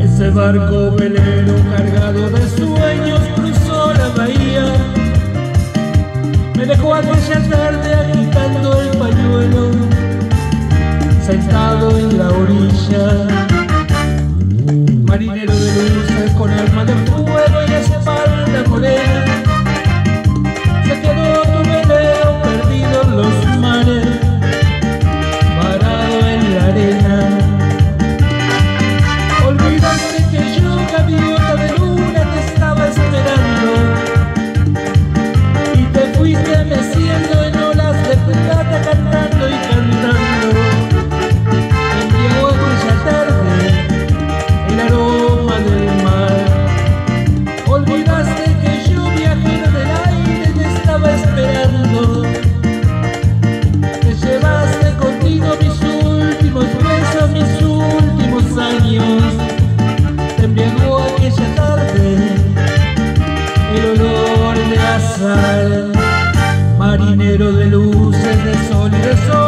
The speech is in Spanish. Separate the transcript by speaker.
Speaker 1: Ese barco velero cargado de sueños cruzó la bahía. Me dejó a aquella tarde agitando el pañuelo, sentado en la orilla. el olor de la marinero de luces, de sol y de sol.